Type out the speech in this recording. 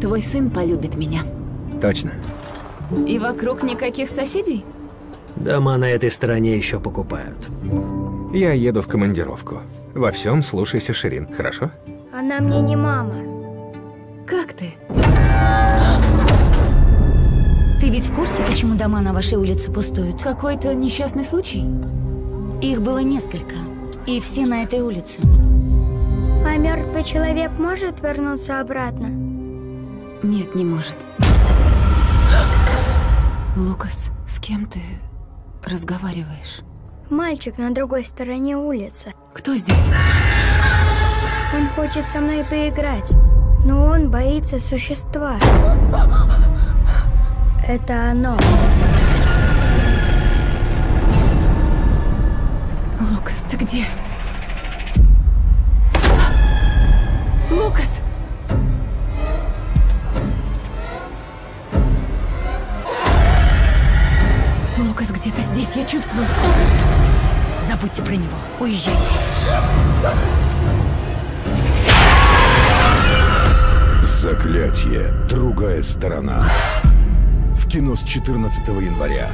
Твой сын полюбит меня. Точно. И вокруг никаких соседей? Дома на этой стороне еще покупают. Я еду в командировку. Во всем слушайся Ширин, хорошо? Она мне не мама. Как ты? Ты ведь в курсе, почему дома на вашей улице пустуют? Какой-то несчастный случай? Их было несколько. И все на этой улице. А мертвый человек может вернуться обратно? Нет, не может. Лукас, с кем ты разговариваешь? Мальчик на другой стороне улицы. Кто здесь? Он хочет со мной поиграть, но он боится существа. Это оно. Лукас, ты где? Лукас, где-то здесь, я чувствую. Забудьте про него. Уезжайте. Заклятие. Другая сторона. В кино с 14 января.